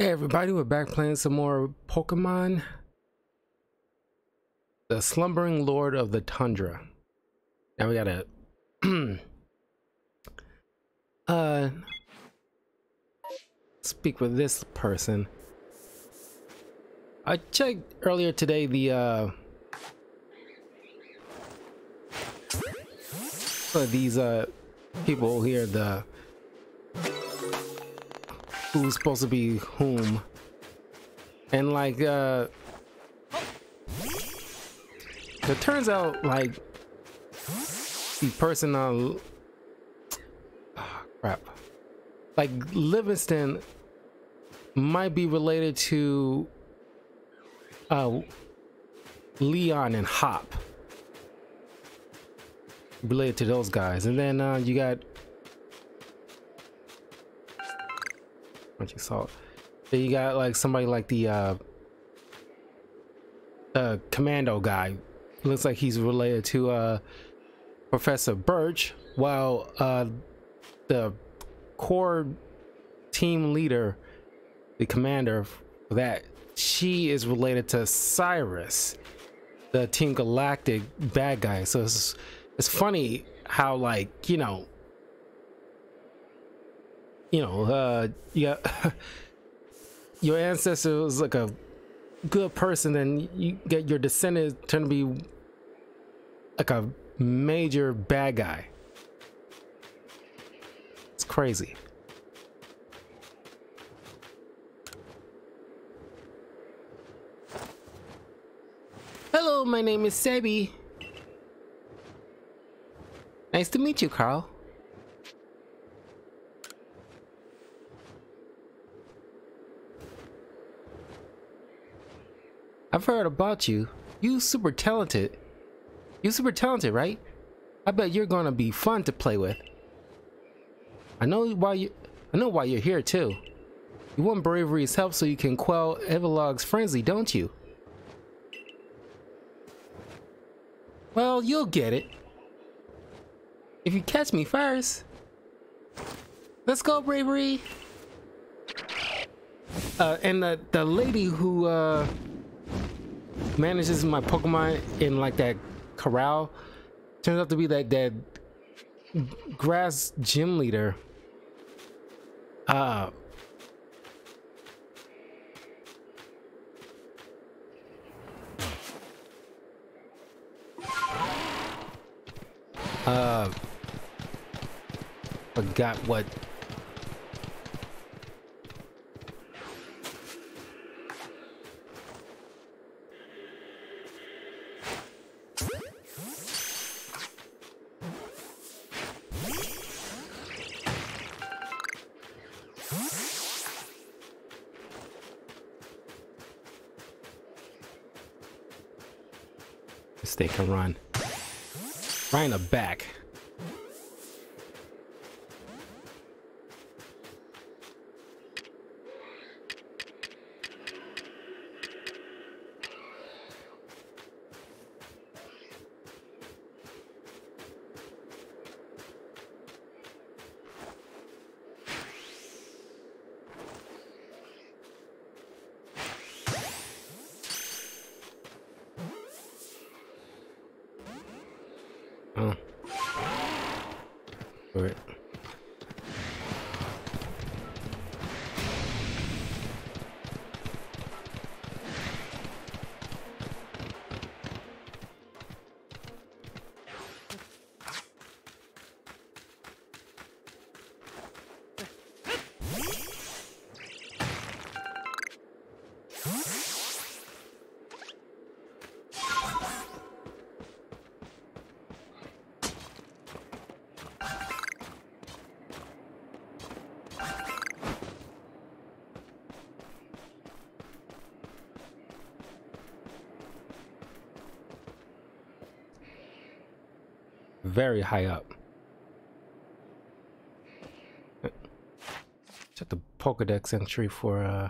Hey everybody, we're back playing some more Pokemon. The Slumbering Lord of the Tundra. Now we gotta uh speak with this person. I checked earlier today the uh these uh people here the who's supposed to be whom. And like, uh, it turns out like the person on, oh, crap, like Laventon might be related to uh, Leon and Hop. Related to those guys. And then uh, you got You saw. Then you got like somebody like the uh uh commando guy. Looks like he's related to uh Professor Birch, while uh the core team leader, the commander for that, she is related to Cyrus, the Team Galactic bad guy. So it's it's funny how like, you know, you know, uh, yeah, your ancestor was like a good person, and you get your descendants turn to be like a major bad guy. It's crazy. Hello, my name is Sabi. Nice to meet you, Karl. I've heard about you. You super talented. You super talented, right? I bet you're gonna be fun to play with. I know why you I know why you're here too. You want Braviary's help so you can quell Avalugg's frenzy, don't you? Well, you'll get it. If you catch me first. Let's go, Bravery! Uh, and the, the lady who, uh, manages my Pokemon in like that corral turns out to be that that grass gym leader. Uh Uh forgot what They can run. Right in the back. Very high up. Check the Pokedex entry for uh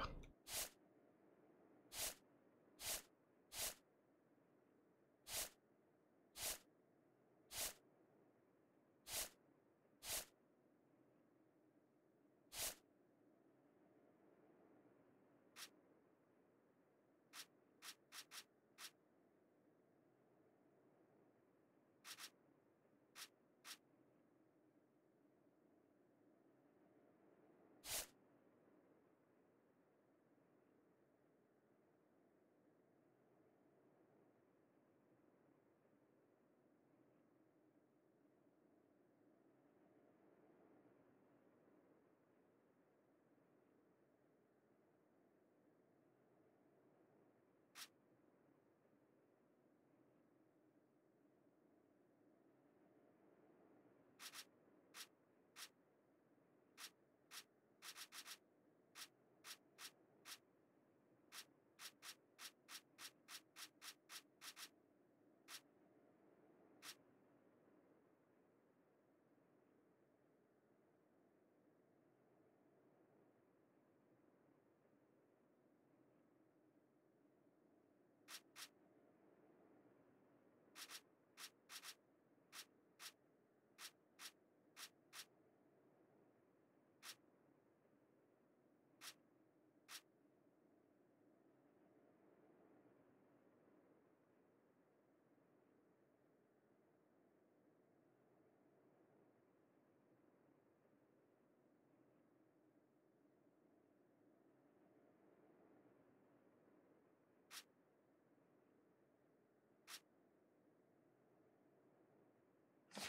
you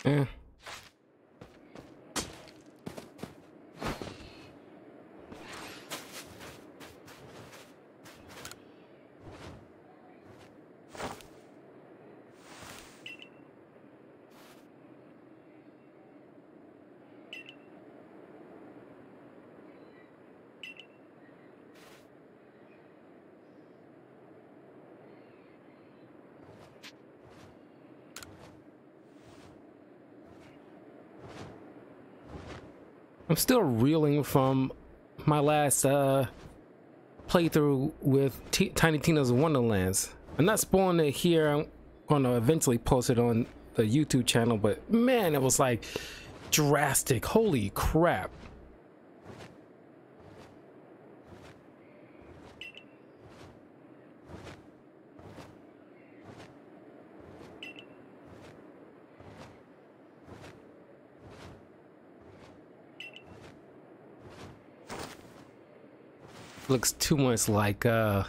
Eh. I'm still reeling from my last uh, playthrough with T Tiny Tina's Wonderlands. I'm not spoiling it here. I'm going to eventually post it on the YouTube channel, but man, it was like drastic. Holy crap. Looks too much like uh,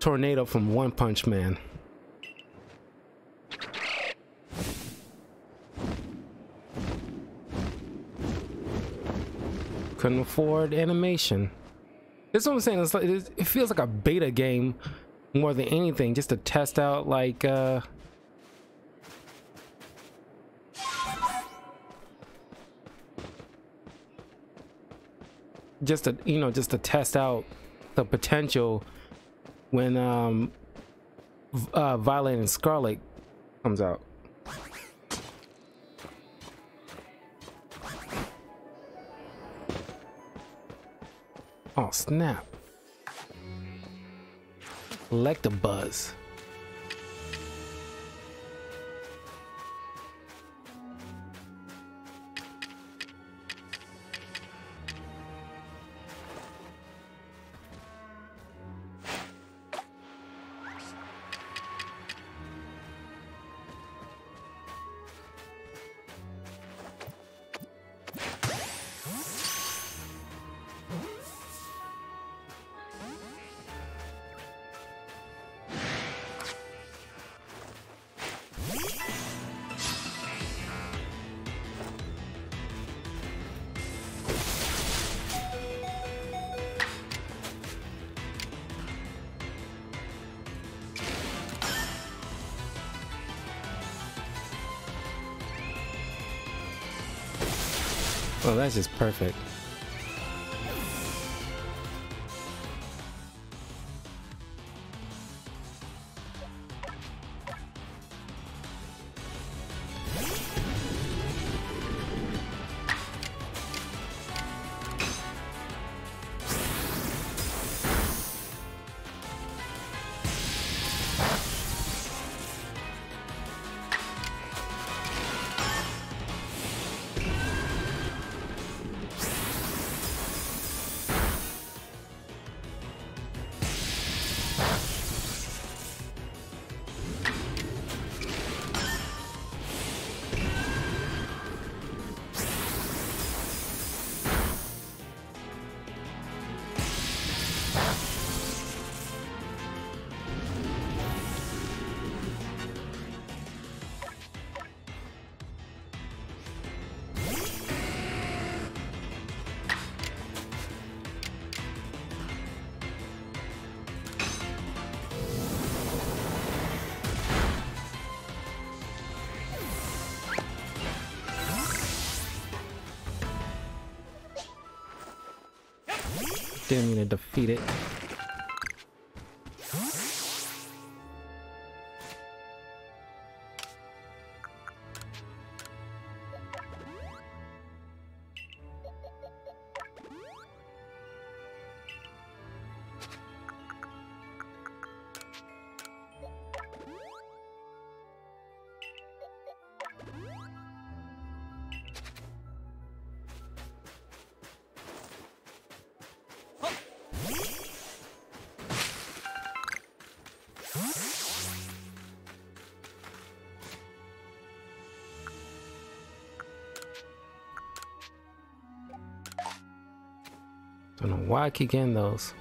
Tornado from One Punch Man. Couldn't afford animation. This is what I'm saying. Like, it feels like a beta game more than anything, just to test out like uh, just to you know just to test out the potential when um uh Violet and Scarlet comes out. Oh snap. Electabuzz. That's just perfect. Didn't mean to defeat it. Don't know why I keep getting those.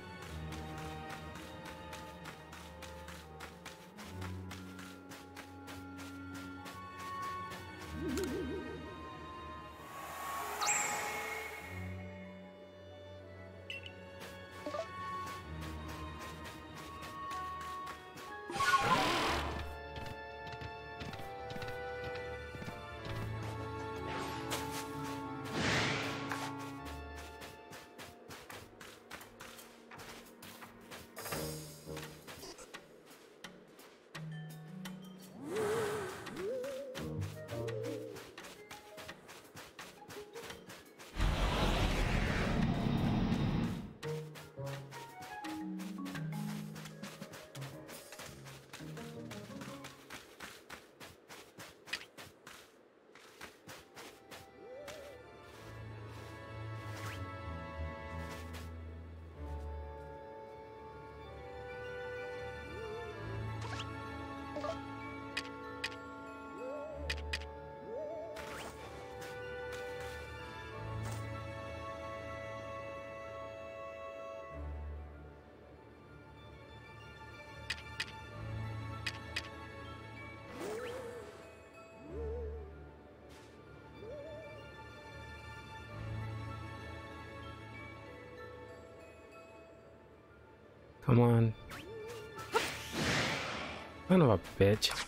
Son of a bitch.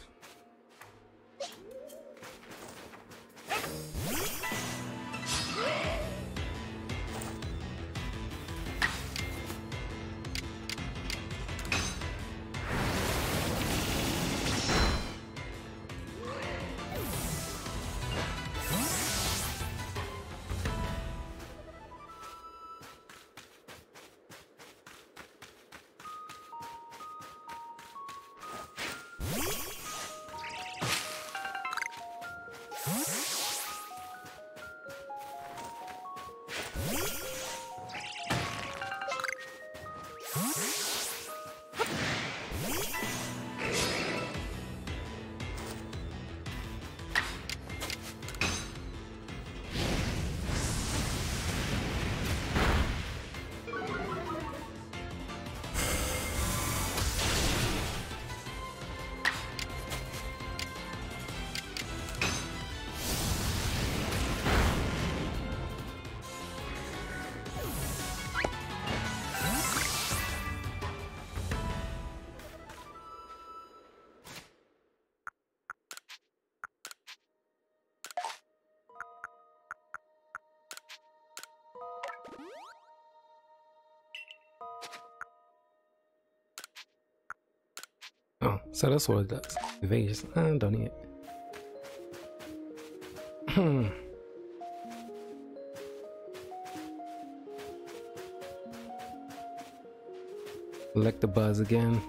So that's what it does. Vegas. I don't need it. Electabuzz again.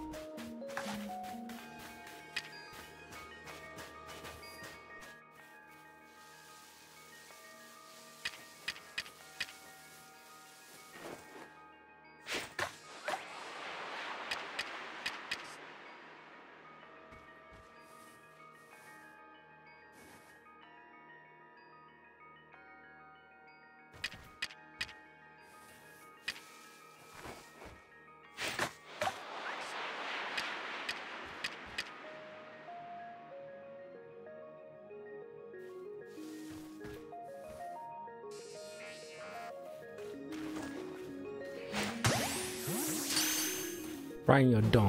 In your dome.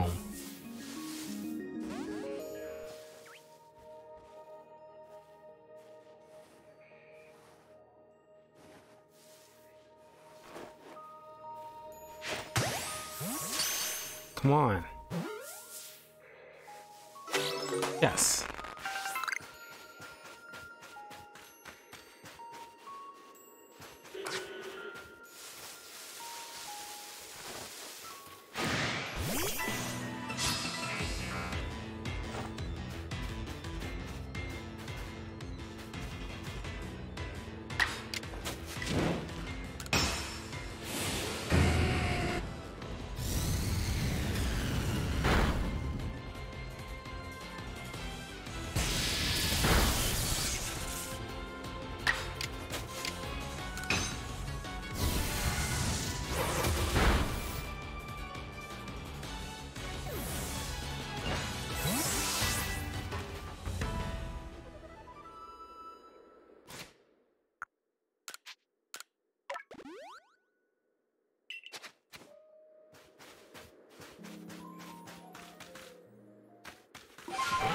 Yeah.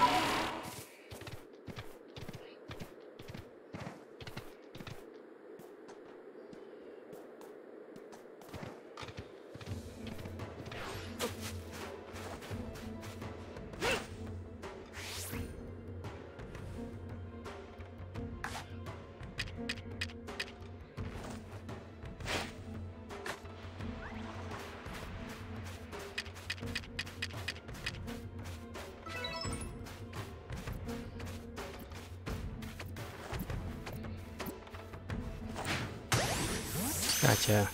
Gotcha.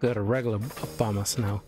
Got a regular Bombas now.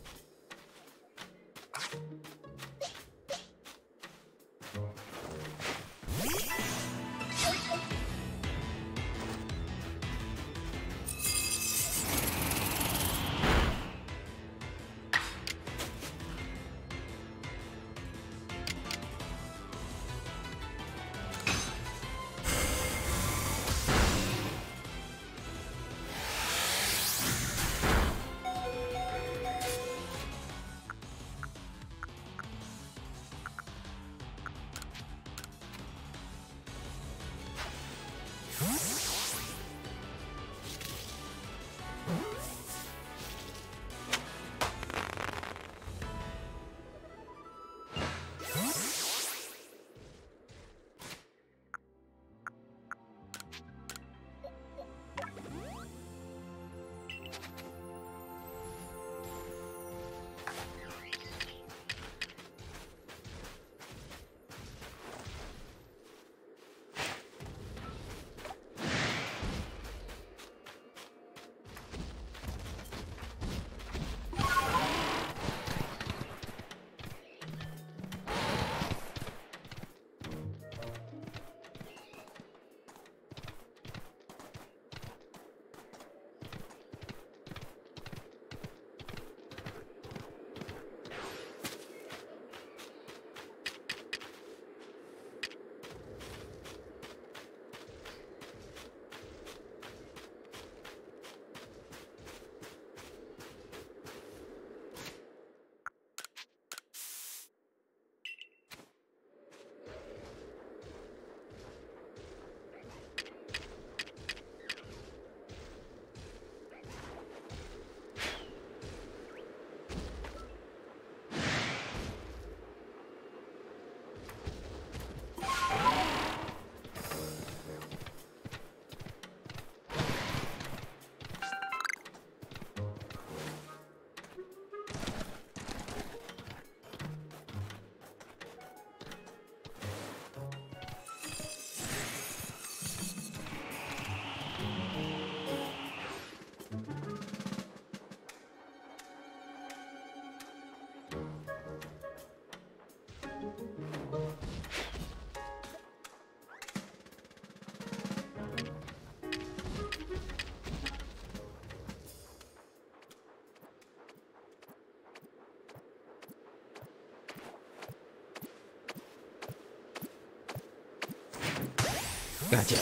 Gotcha.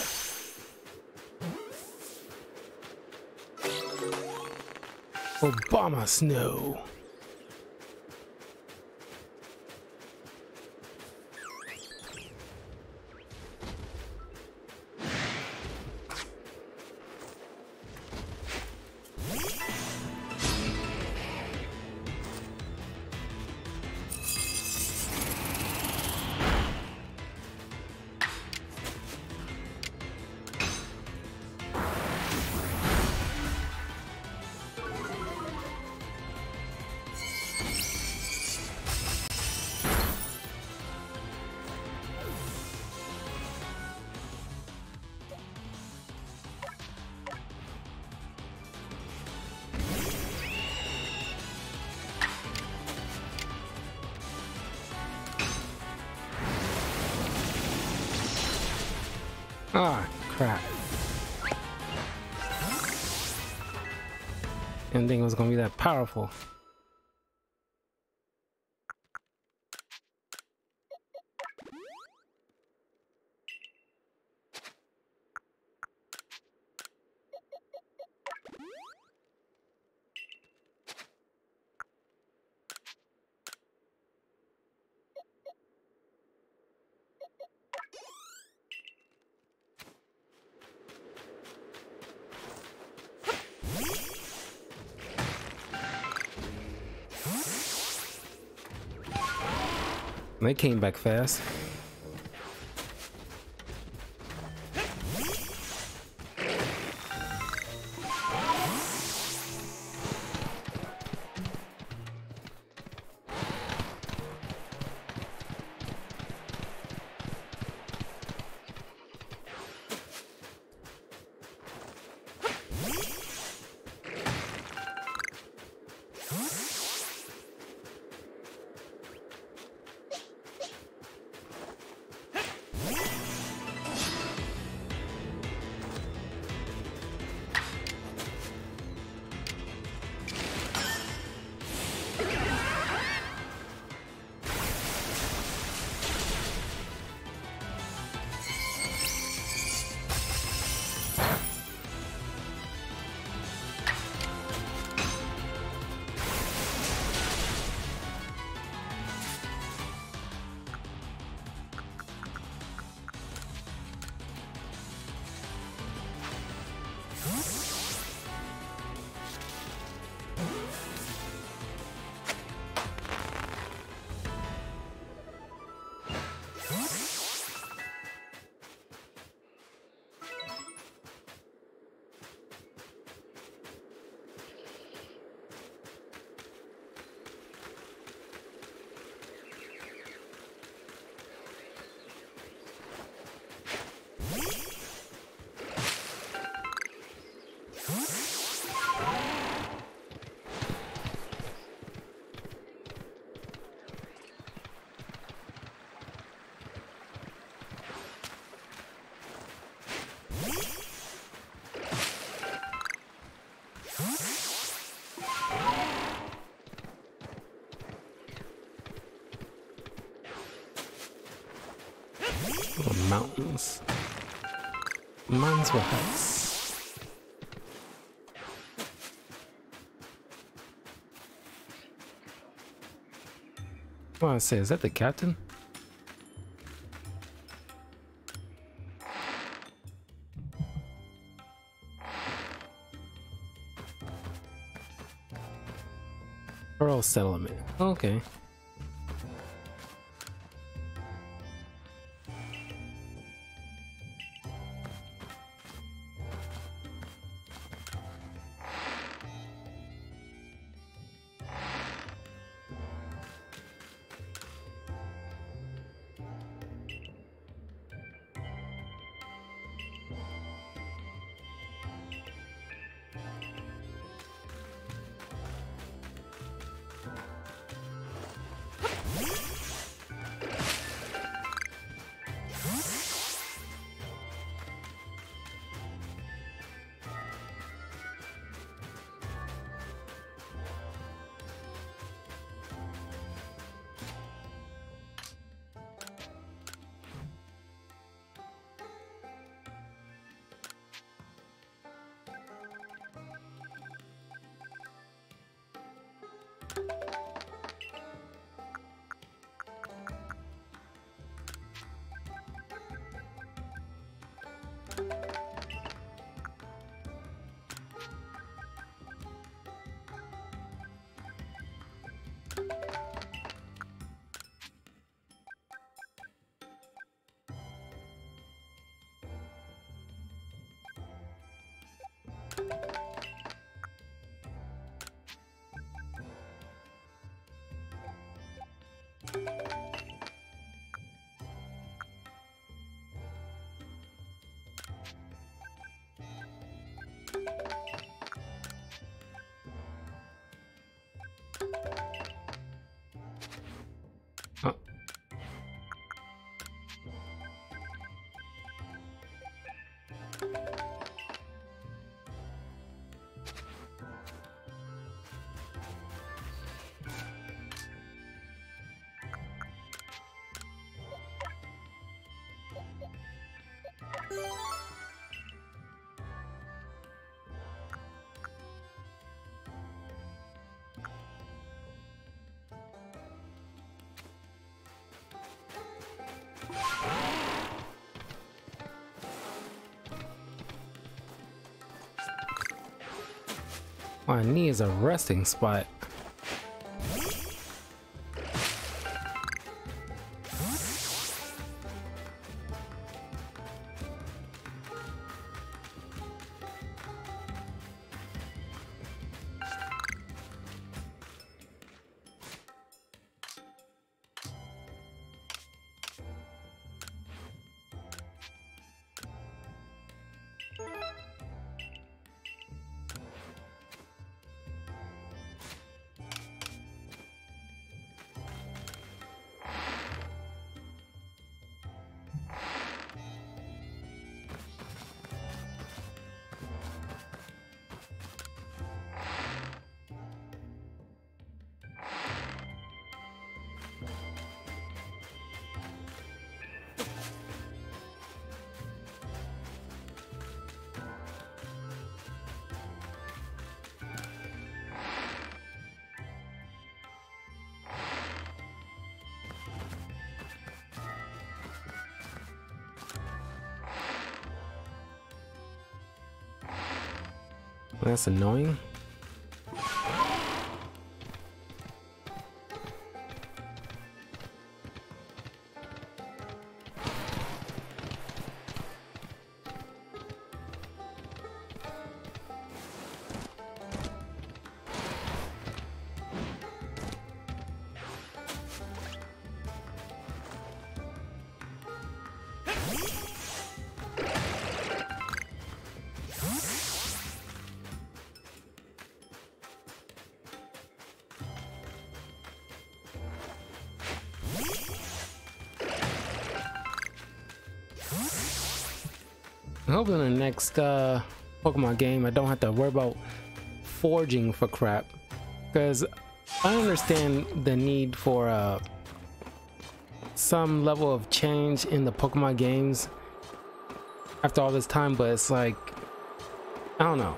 Abomasnow. Didn't think it was gonna be that powerful. They came back fast. With huts. I say, is that the captain? Pearl settlement. Okay. My knee is a resting spot. That's annoying. In the next uh, Pokemon game I don't have to worry about forging for crap. Because I understand the need for uh, some level of change in the Pokemon games after all this time, but it's like, I don't know.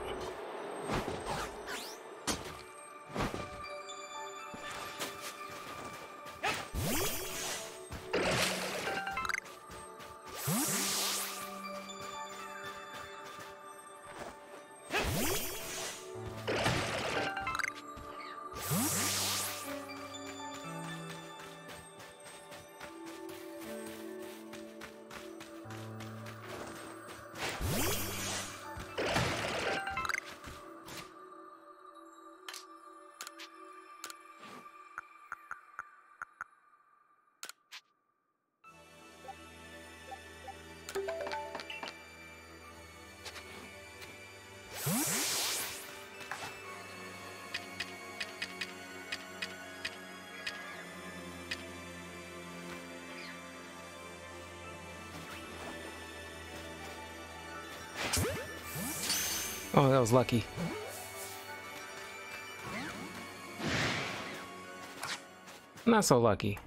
Was lucky. Not so lucky.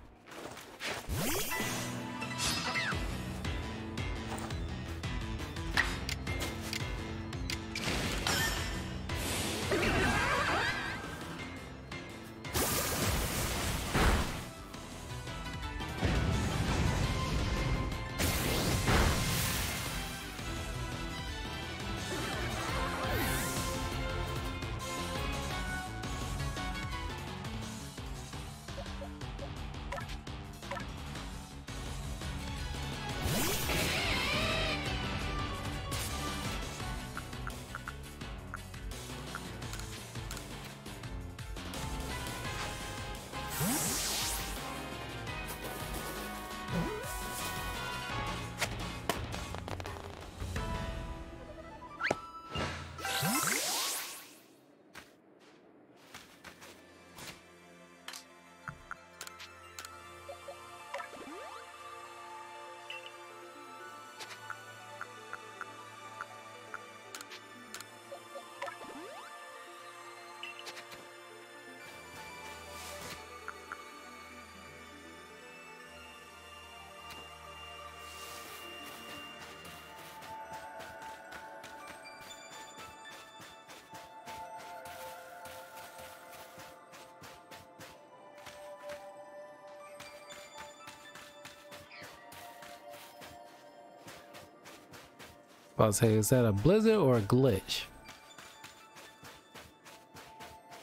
About to say, is that a blizzard or a glitch?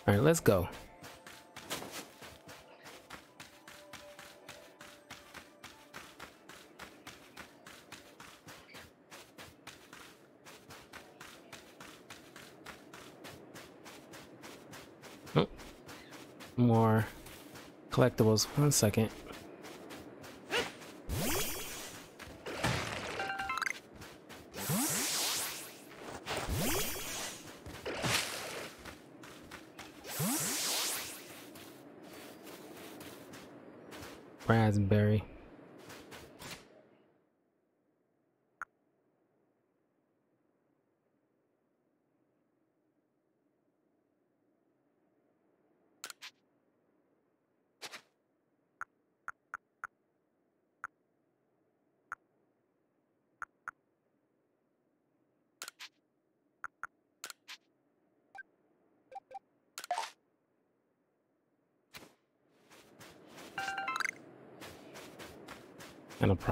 All right, let's go. Oh, more collectibles. One second.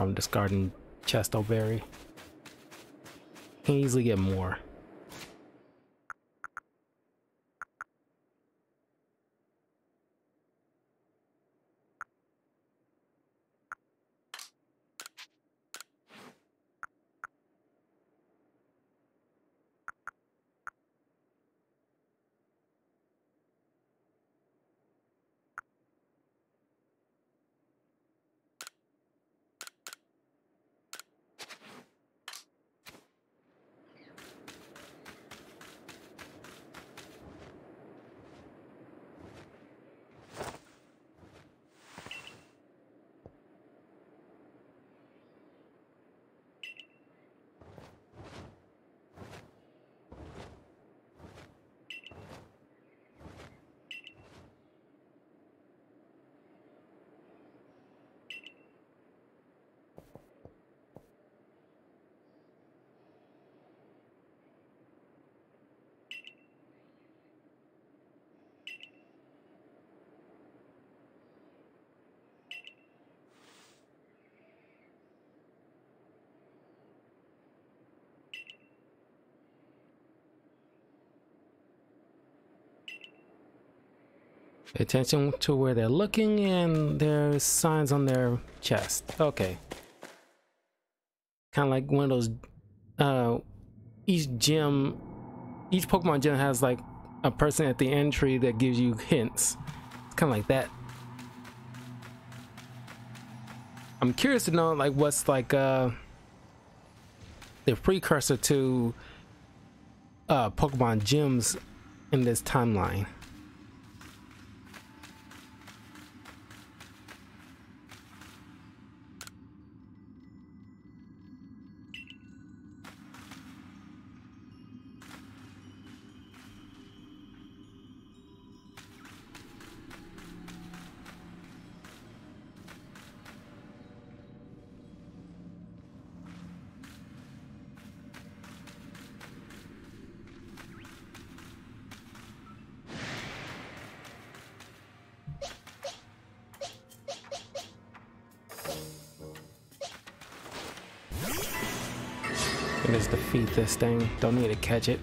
Problem discarding Chesto Berry. Can easily get more. Attention to where they're looking and there's signs on their chest. Okay. Kind of like one of those, uh, each gym, each Pokemon gym has like a person at the entry that gives you hints. It's kind of like that. I'm curious to know like what's like uh the precursor to uh Pokemon gyms in this timeline. This thing. Don't need to catch it.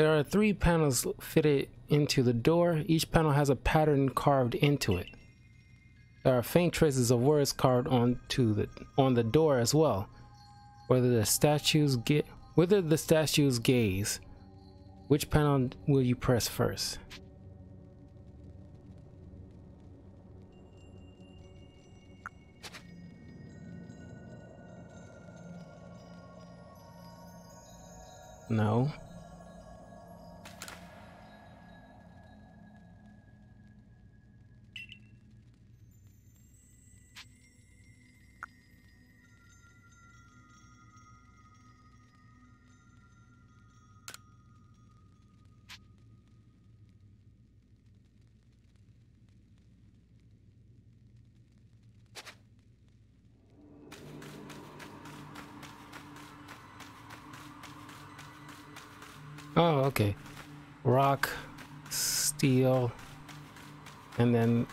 There are three panels fitted into the door. Each panel has a pattern carved into it. There are faint traces of words carved onto the on the door as well. Whether the statues get whether the statues gaze. Which panel will you press first? No.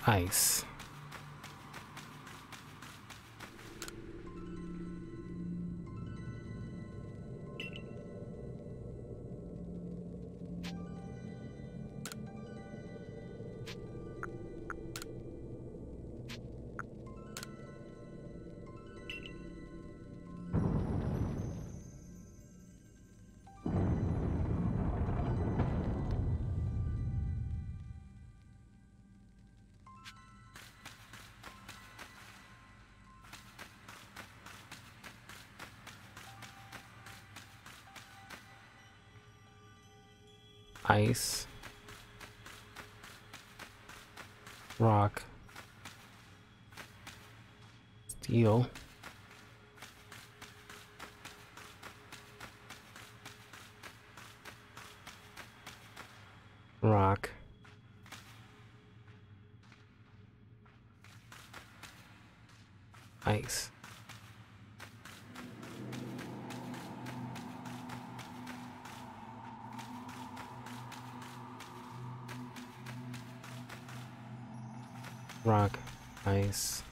Ice. Ice, rock, steel, rock, ice. Rock, Ice.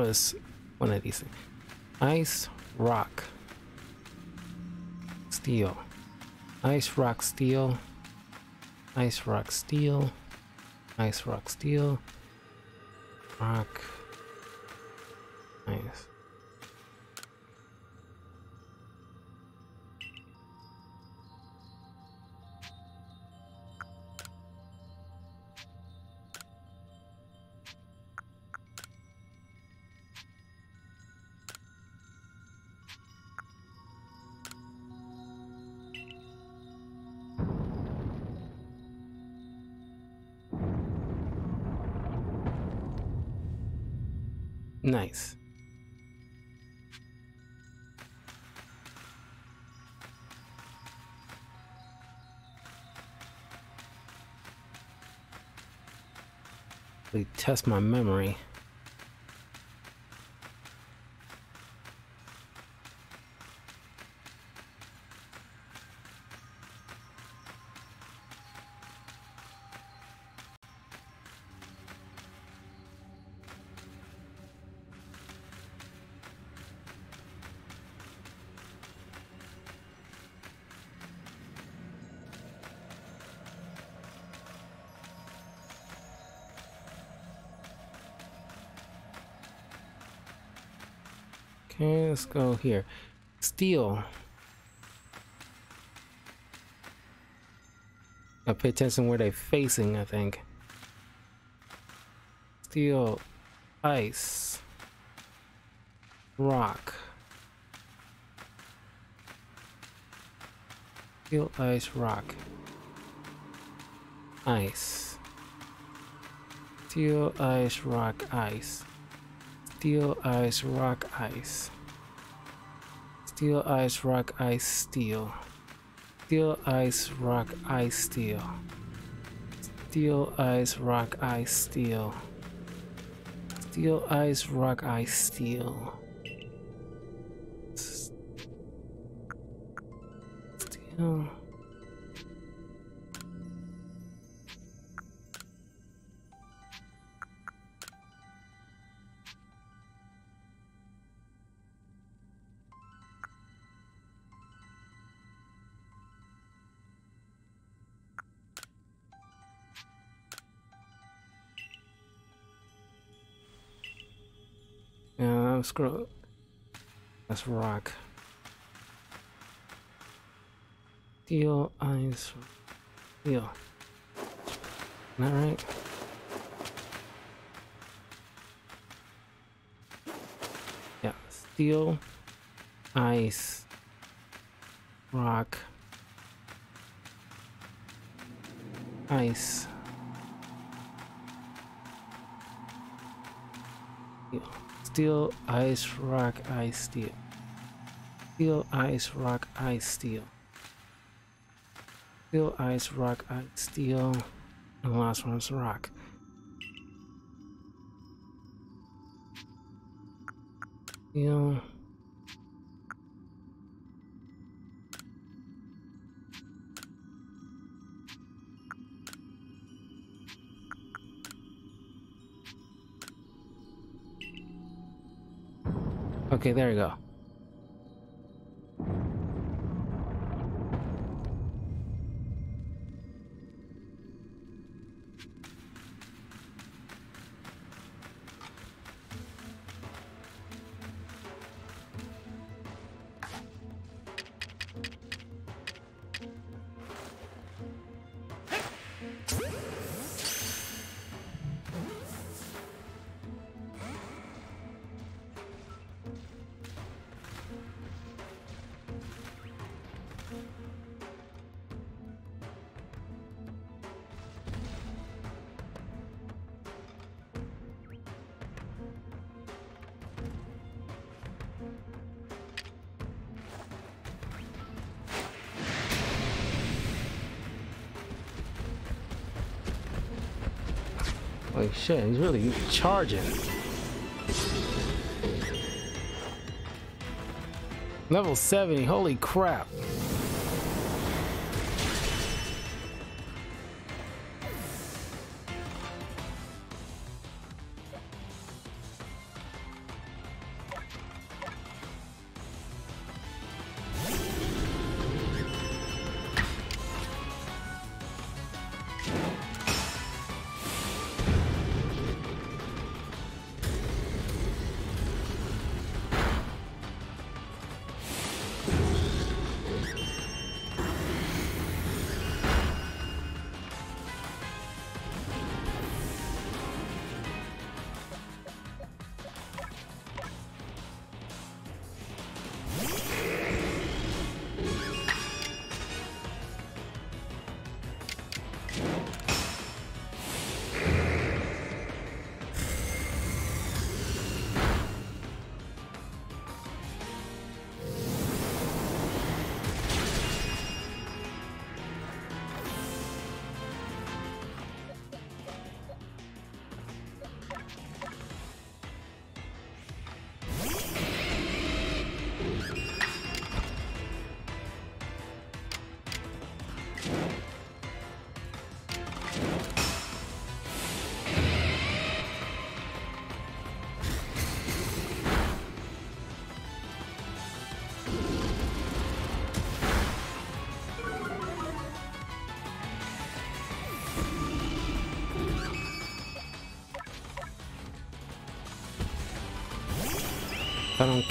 Notice one of these things. Ice, rock, steel. Ice, rock, steel. Ice, rock, steel. Ice, rock, steel. Rock. Test my memory. Let's go here. Steel. I pay attention where they're facing, I think. Steel, ice, rock. Steel, ice, rock. Ice. Steel, ice, rock, ice. Steel, ice, rock, ice. Steel, ice, rock, ice, steel. Steel, ice, rock, ice, steel. Steel, ice, rock, ice, steel. Steel, ice, rock, ice, steel. Steel. It. Let's rock. Steel, ice, steel. Isn't that right? Yeah, steel, ice, rock, ice. Steel, ice, rock, ice, steel. Steel, ice, rock, ice, steel. Steel, ice, rock, ice, steel. And the last one's rock. Steel. Okay, there you go. Holy shit, he's really charging. Level 70, holy crap.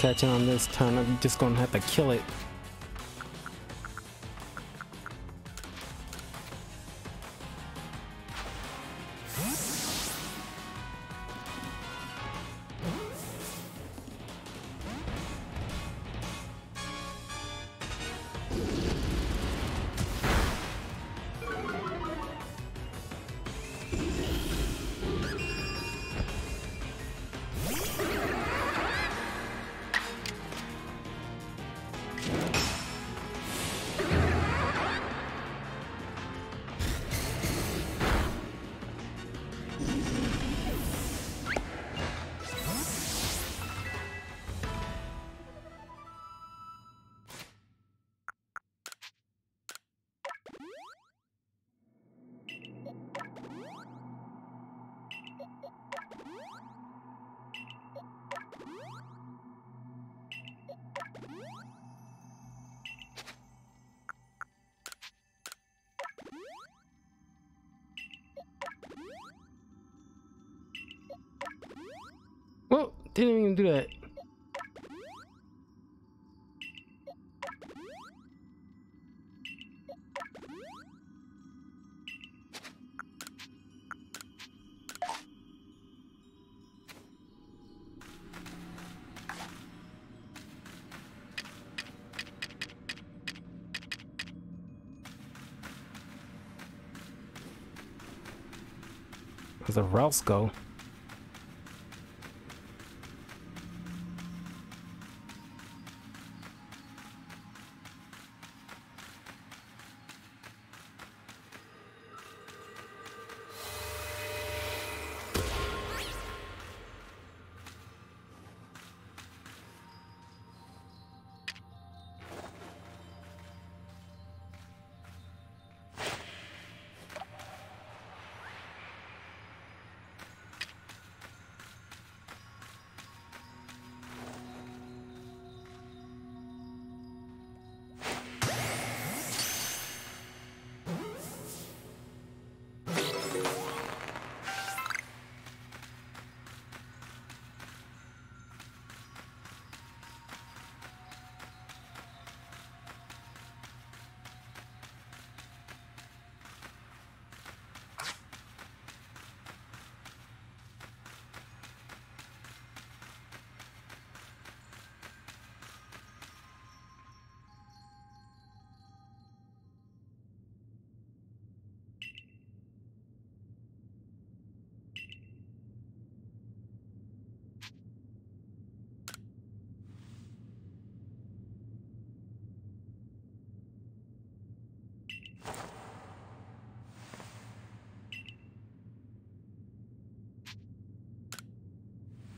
If I don't catch it on this turn, I'm just gonna have to kill it. Didn't even do that. There's a Rouse go.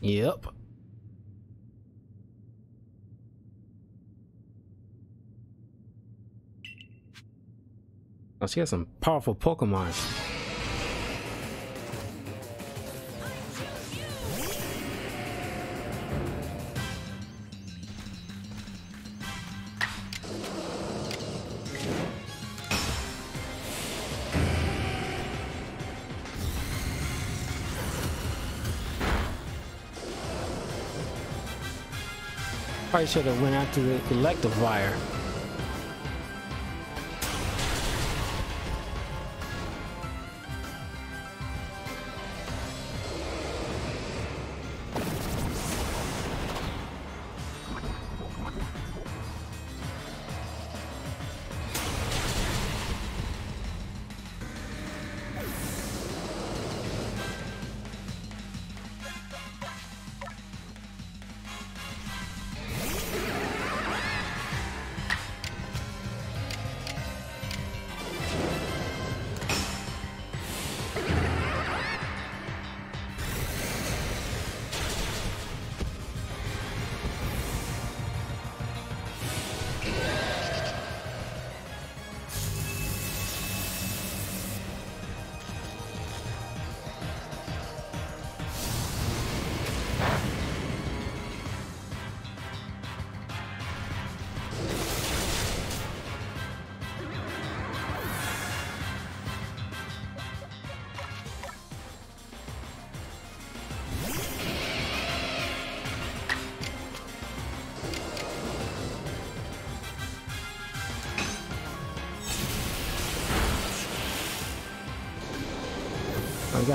Yep. Oh, she has some powerful Pokemon. Probably should have went after the Electivire.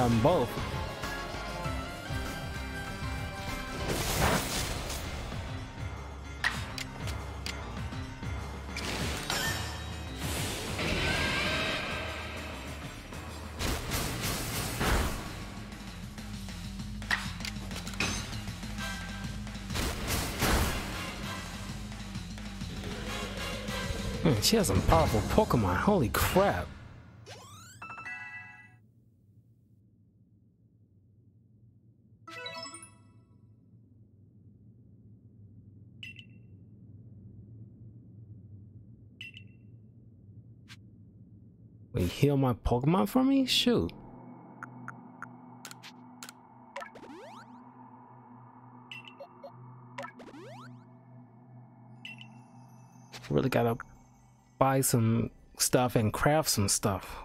Them both. Man, she has some powerful Pokemon. Holy crap. Wait, heal my Pokemon for me? Shoot. Really gotta buy some stuff and craft some stuff.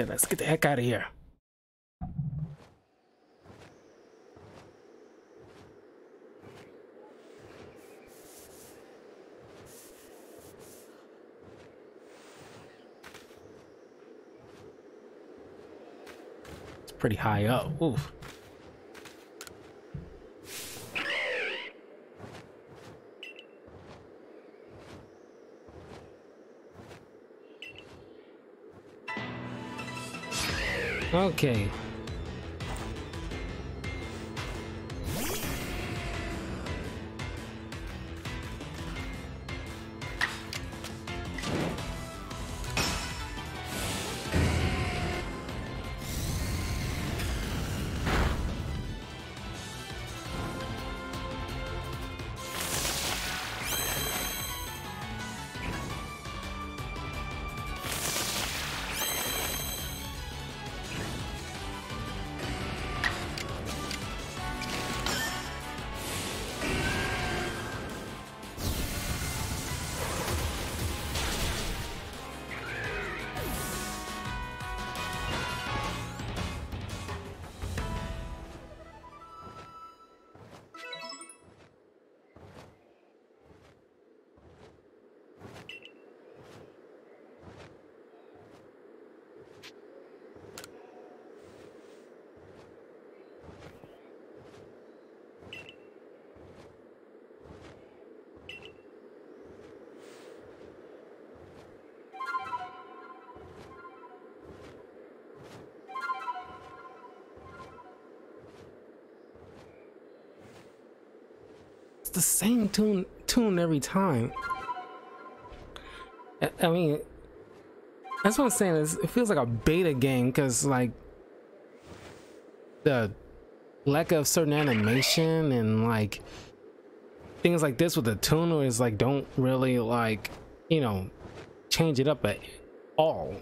Yeah, let's get the heck out of here. It's pretty high up. Oof. Okay. Same tune tune every time. I, I mean, that's what I'm saying. Is it feels like a beta game because like the lack of certain animation and like things like this with the tuner is like don't really like you know change it up at all.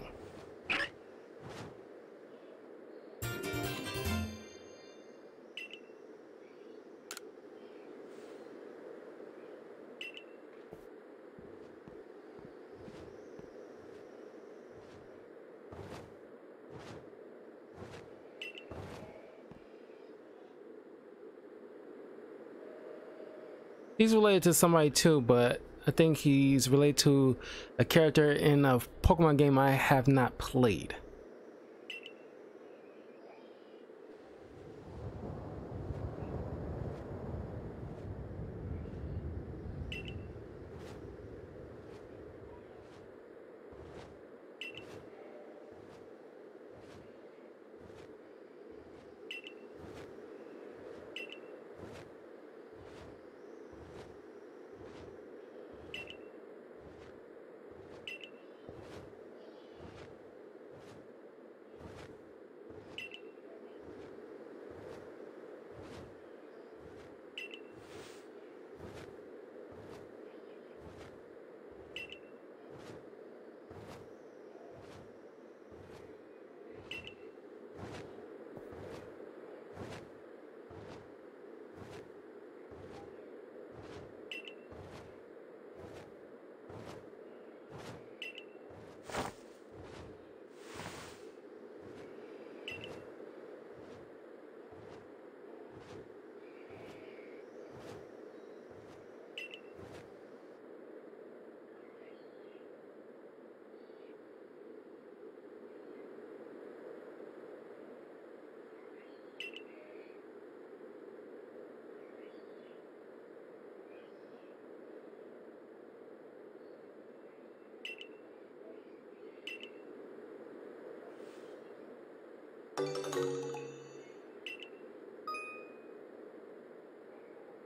He's related to somebody too, but I think he's related to a character in a Pokemon game I have not played.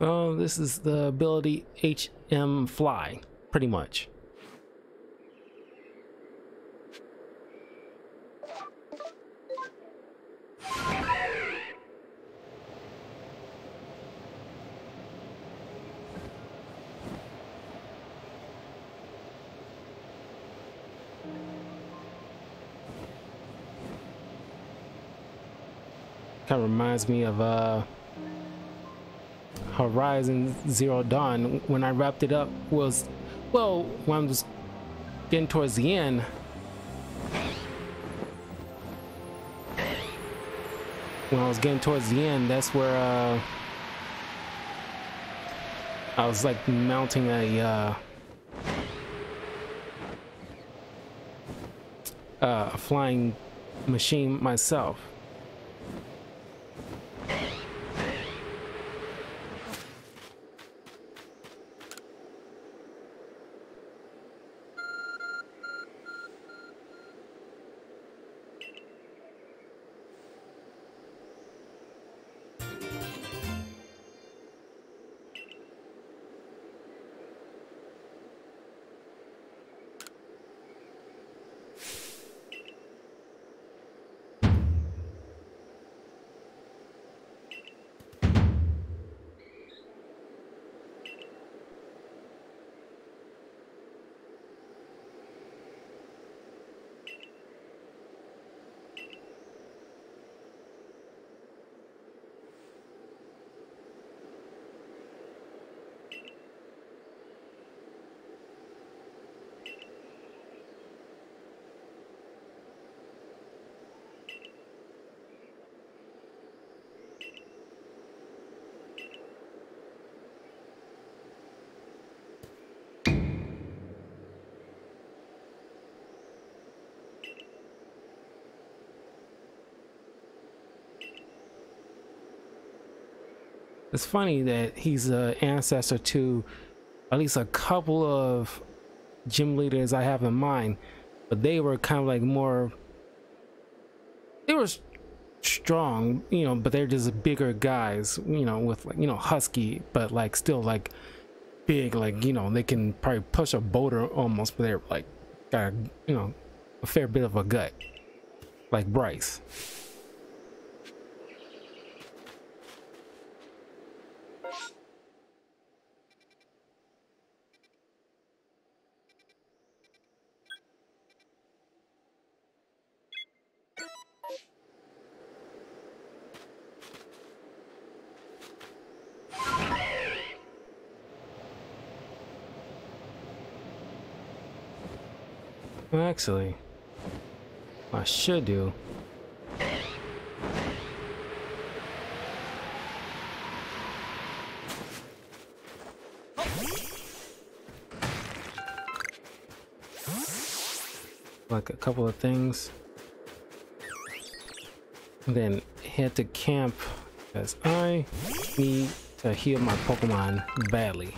Oh, this is the ability HM Fly, pretty much. Kind of reminds me of uh Horizon Zero Dawn, when I wrapped it up, was, well, when I was getting towards the end, when I was getting towards the end, that's where uh, I was like mounting a uh, uh, a flying machine myself. It's funny that he's an ancestor to at least a couple of gym leaders I have in mind, but they were kind of like more. They were strong, you know, but they're just bigger guys, you know, with like, you know, husky, but like still like big, like, you know, they can probably push a boulder almost, but they're like, got, you know, a fair bit of a gut, like Bryce. Actually, I should do. Like a couple of things. And then head to camp because I need to heal my Pokemon badly.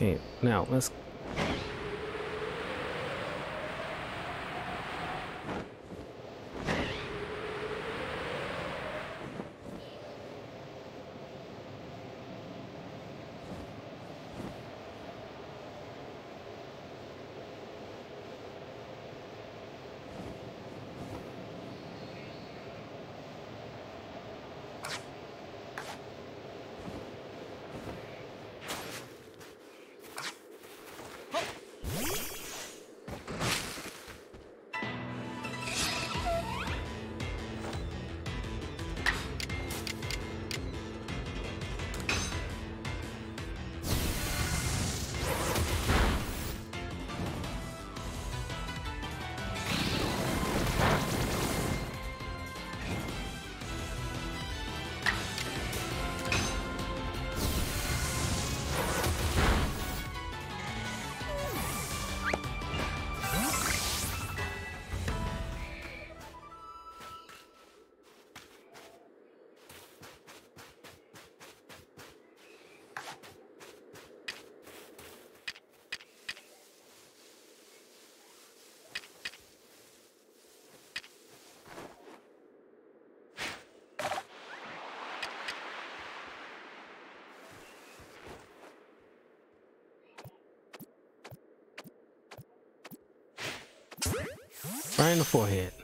Okay, now let's Right in the forehead.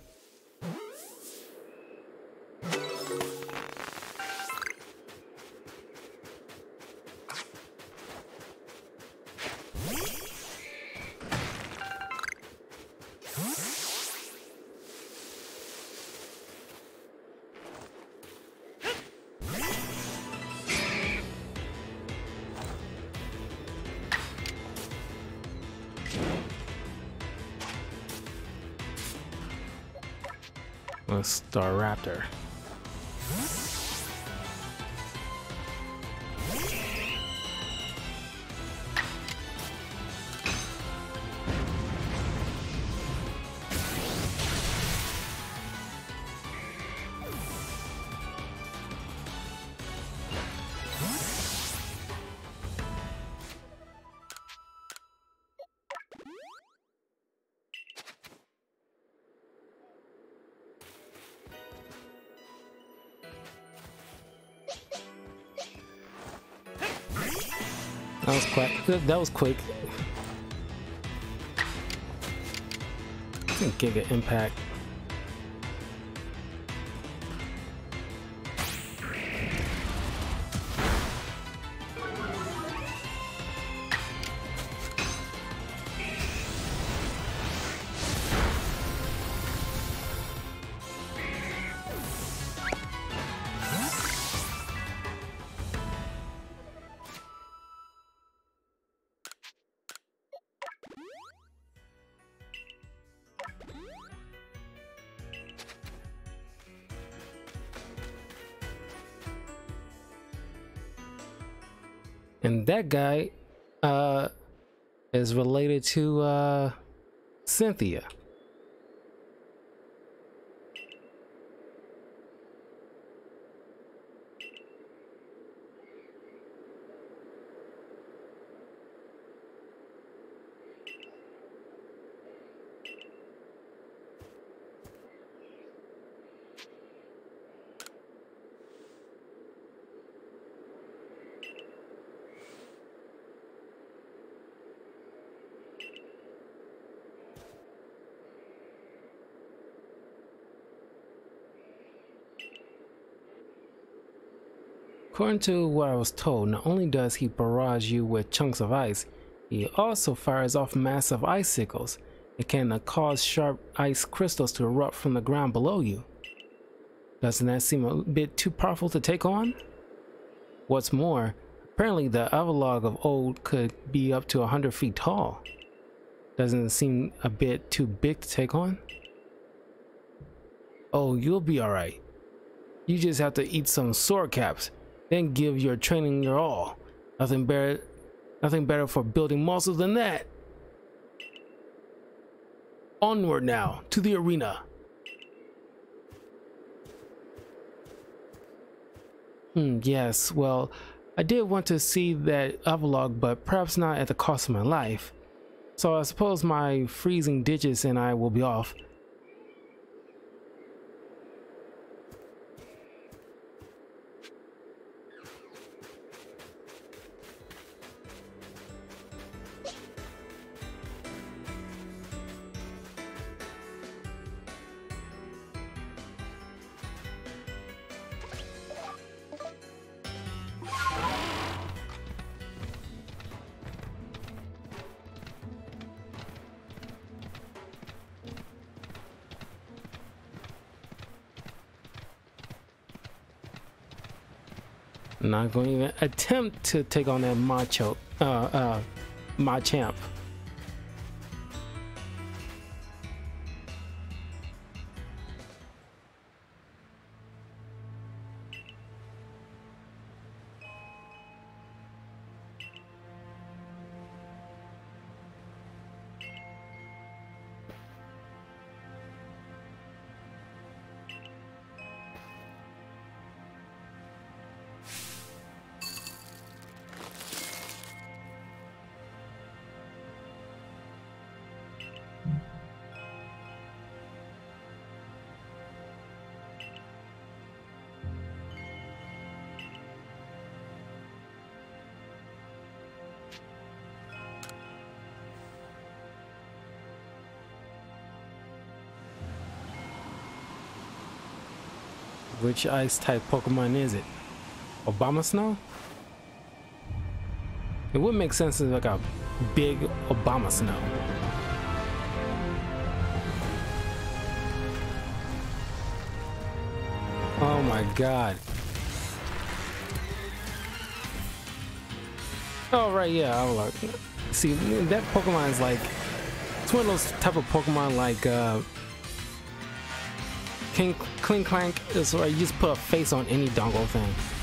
A quick. That was quick. Giga Impact. Guy uh, is related to uh, Cynthia. According to what I was told, not only does he barrage you with chunks of ice, he also fires off massive icicles. It can cause sharp ice crystals to erupt from the ground below you. Doesn't that seem a bit too powerful to take on? What's more, apparently the Avalugg of old could be up to 100 feet tall. Doesn't it seem a bit too big to take on? Oh, you'll be alright. You just have to eat some sword caps then give your training your all. Nothing better, nothing better for building muscles than that. Onward now to the arena. Hmm, yes, well, I did want to see that Avalugg, but perhaps not at the cost of my life. So I suppose my freezing digits and I will be off. Not going to even attempt to take on that macho, uh, uh, Machamp. Which ice type Pokemon is it? Abomasnow? It would make sense as like a big Abomasnow. Oh my god. Oh right, yeah, I'll look. See, that Pokemon is like, it's one of those type of Pokemon like uh, Klinklang is where you just put a face on any dongle thing.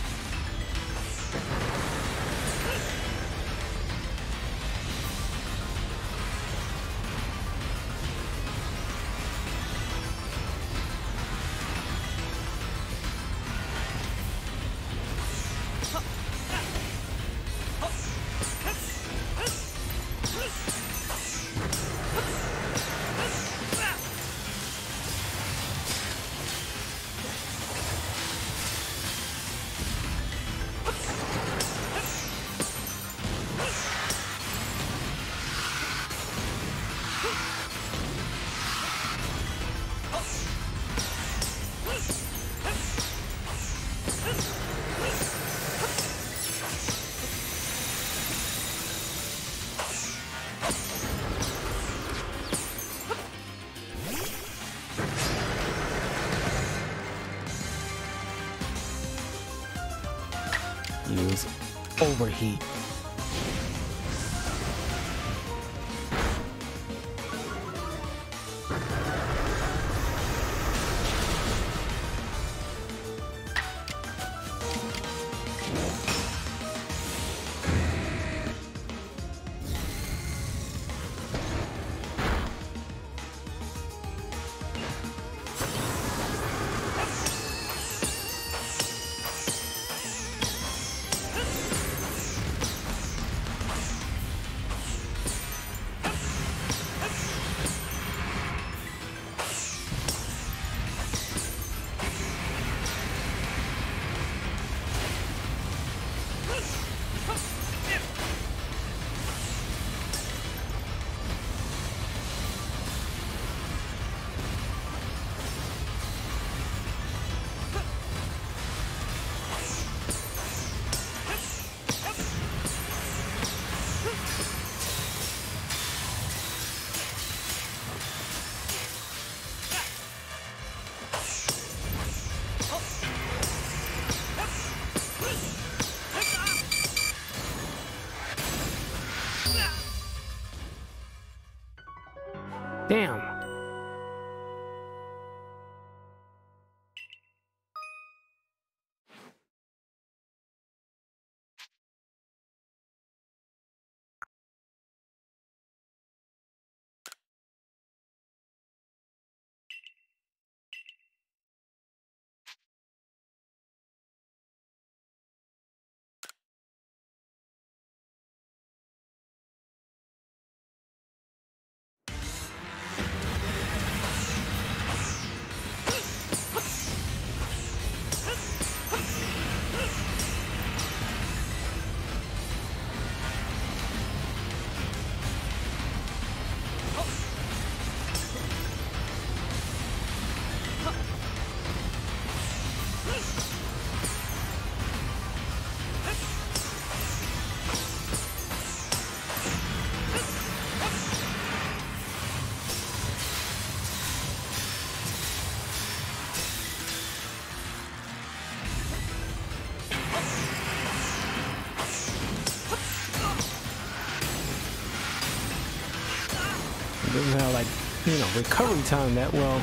You know, recovery time that well.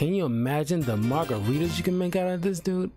Can you imagine the margaritas you can make out of this dude?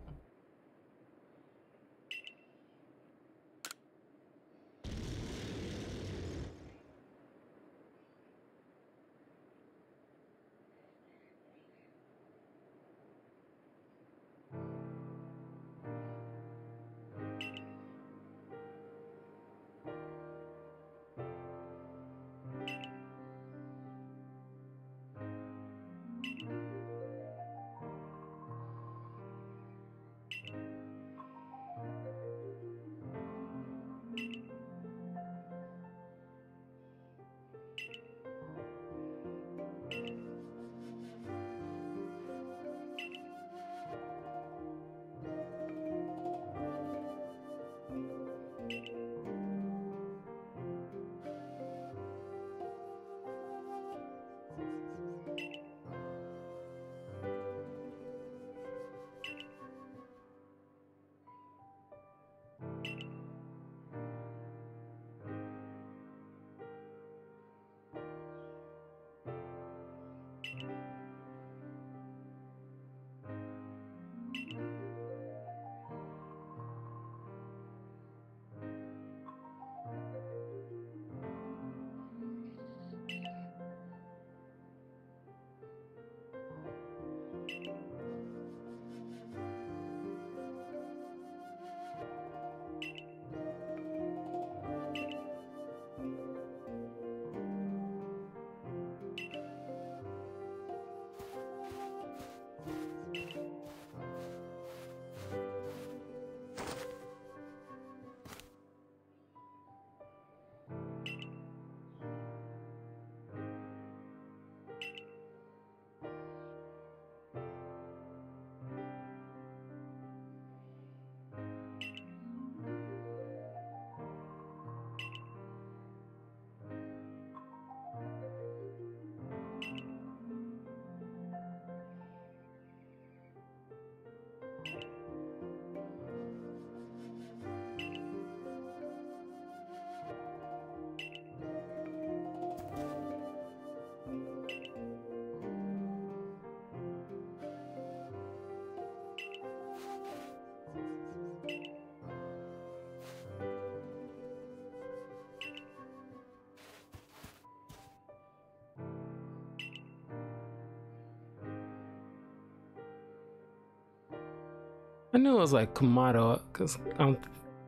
I knew it was like Komodo because I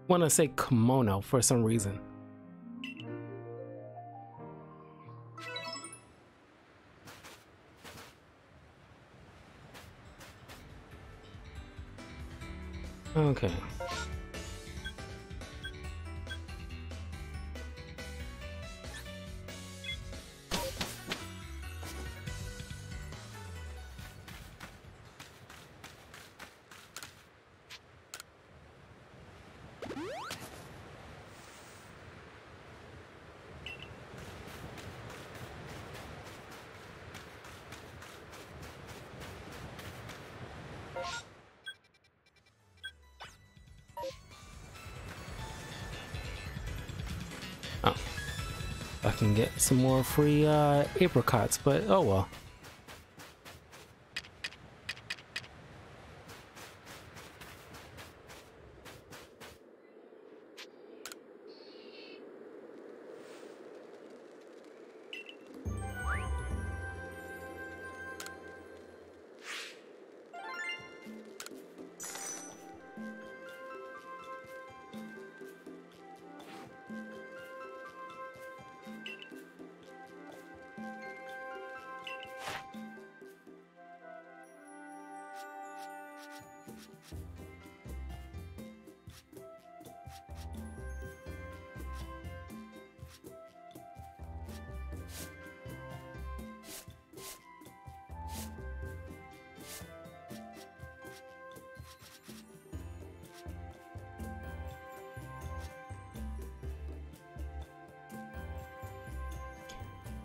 want to say kimono for some reason. Get some more free uh, apricots, but oh well.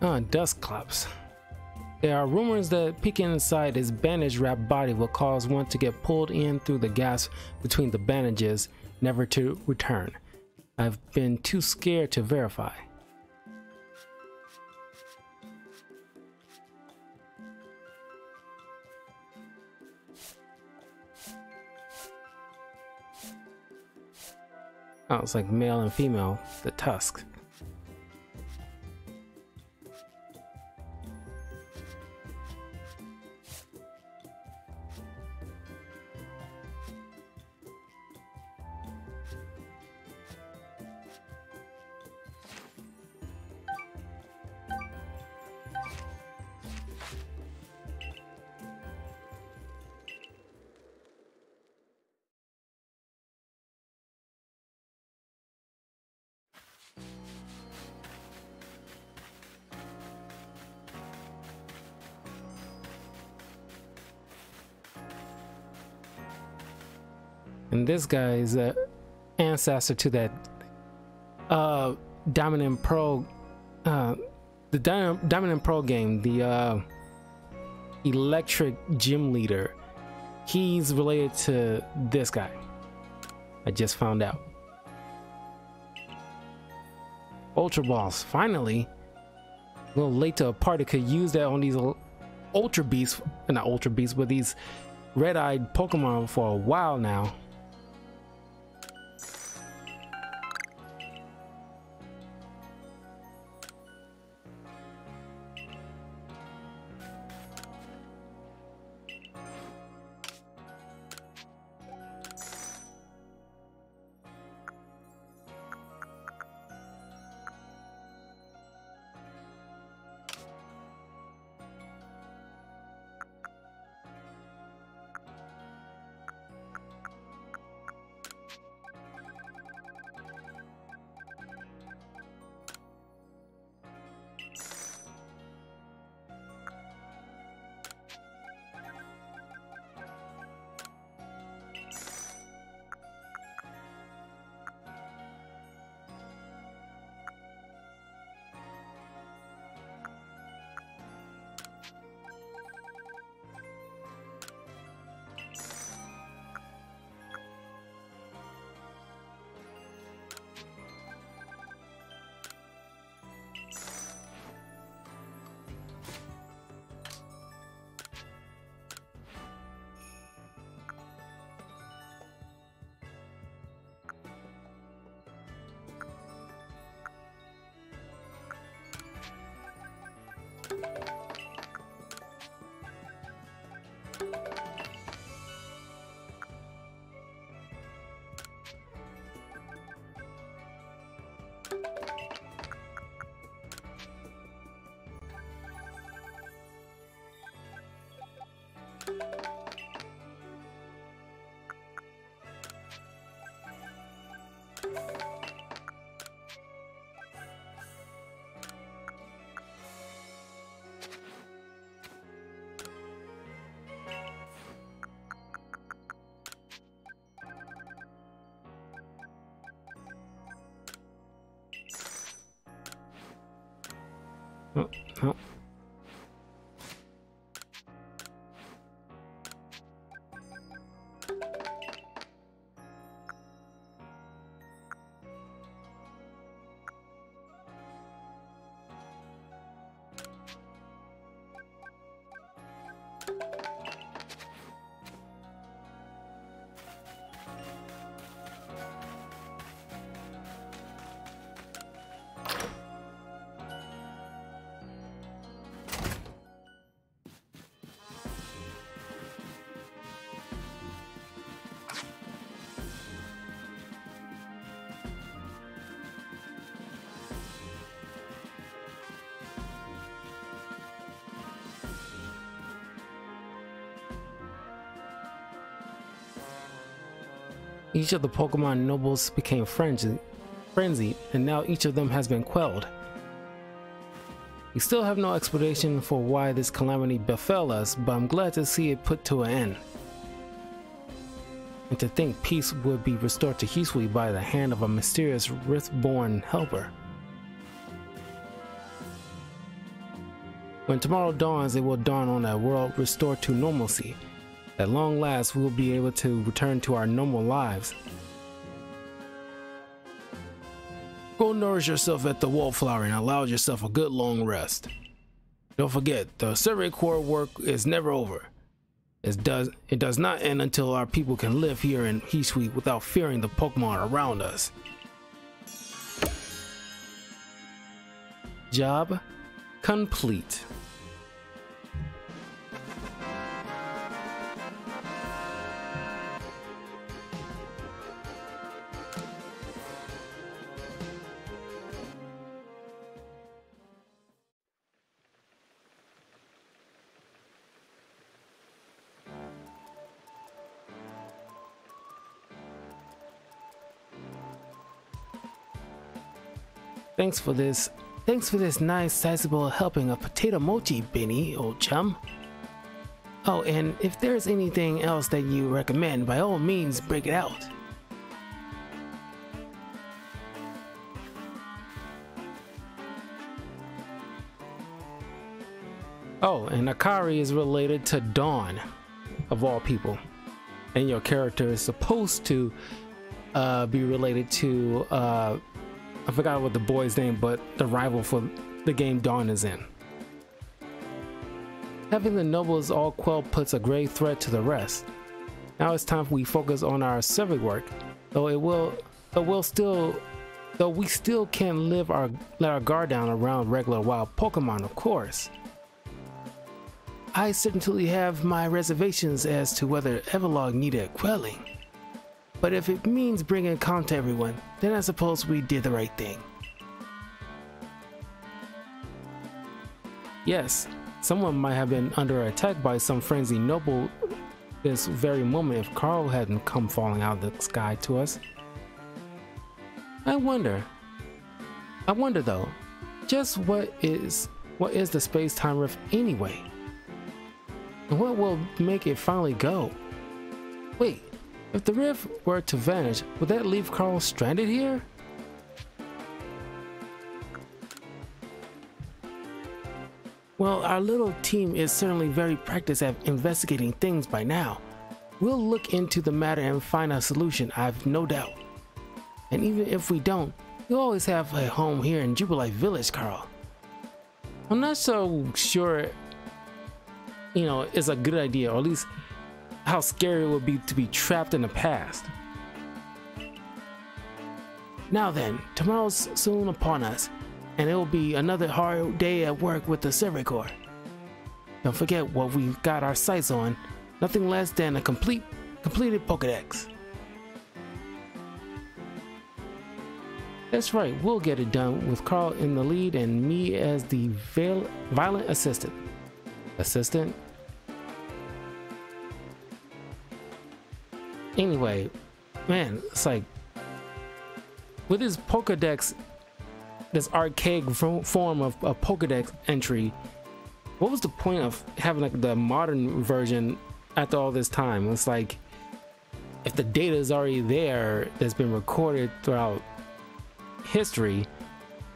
Ah, Dusclops. There are rumors that peeking inside his bandage wrapped body will cause one to get pulled in through the gaps between the bandages, never to return. I've been too scared to verify. Oh, it's like male and female, the tusk. Guy is a ancestor to that uh and Pearl uh the and Pearl game, the uh electric gym leader. He's related to this guy. I just found out. Ultra Balls, finally. A little late to a party could use that on these Ultra Beasts, not Ultra Beasts, but these red-eyed Pokemon for a while now. Oh, Each of the Pokemon nobles became frenzied, frenzied, and now each of them has been quelled. We still have no explanation for why this calamity befell us, but I'm glad to see it put to an end. And to think peace would be restored to Hisui by the hand of a mysterious Riftborn helper. When tomorrow dawns, it will dawn on a world restored to normalcy. At long last, we will be able to return to our normal lives. Go nourish yourself at the wallflower and allow yourself a good long rest. Don't forget, the survey corps work is never over. It does, it does not end until our people can live here in Hisui without fearing the Pokemon around us. Job complete. Thanks for this. Thanks for this nice sizable helping of potato mochi, Beni, old chum. Oh, and if there's anything else that you recommend, by all means break it out. Oh, and Akari is related to Dawn, of all people. And your character is supposed to uh, be related to uh, I forgot what the boy's name, but the rival for the game Dawn is in. Having the nobles all quelled puts a great threat to the rest. Now it's time we focus on our survey work, though it will, though we'll still, though we still can't live our let our guard down around regular wild Pokemon, of course. I certainly have my reservations as to whether Avalugg needed quelling. But if it means bringing calm to everyone, then I suppose we did the right thing. Yes, someone might have been under attack by some frenzied noble this very moment if Karl hadn't come falling out of the sky to us. I wonder. I wonder though, just what is what is the space-time rift anyway? And what will make it finally go? Wait, if the rift were to vanish, would that leave Karl stranded here? Well, our little team is certainly very practiced at investigating things by now. We'll look into the matter and find a solution, I've no doubt. And even if we don't, you always have a home here in Jubilife Village, Karl. I'm not so sure, you know, it's a good idea, or at least how scary it would be to be trapped in the past. Now then, tomorrow's soon upon us, and it will be another hard day at work with the Corps. Don't forget what we've got our sights on, nothing less than a complete, completed Pokedex. That's right, we'll get it done with Karl in the lead and me as the violent assistant. Assistant? Anyway, man, it's like with his Pokedex, this archaic form of a Pokedex entry, what was the point of having like the modern version after all this time? It's like if the data is already there that's been recorded throughout history,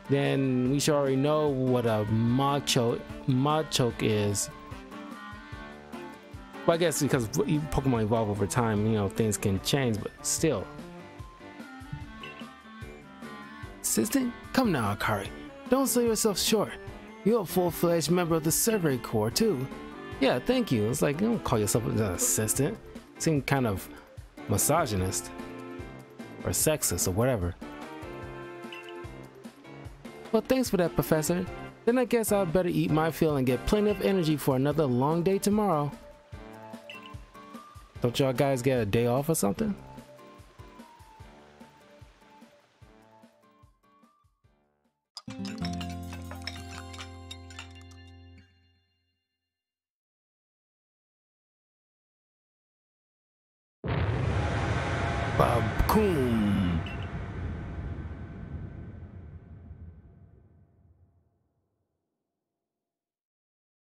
then we should already know what a Machoke, Machoke is. Well, I guess because Pokemon evolve over time, you know, things can change, but still. Assistant? Come now, Akari. Don't sell yourself short. You're a full-fledged member of the Survey Corps, too. Yeah, thank you. It's like, don't call yourself an assistant. Seem kind of misogynist. Or sexist, or whatever. Well, thanks for that, Professor. Then I guess I'd better eat my fill and get plenty of energy for another long day tomorrow. Don't y'all guys get a day off or something?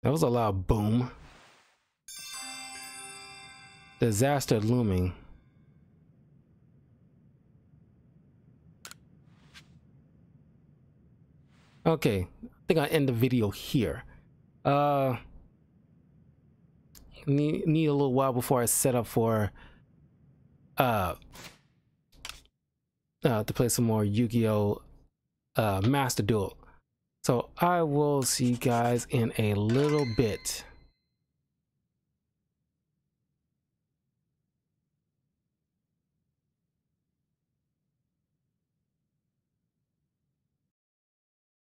That was a loud boom. Disaster looming. Okay, I think I'll end the video here. Uh, need, need a little while before I set up for uh, uh to play some more Yu-Gi-Oh! Uh, Master Duel. So I will see you guys in a little bit.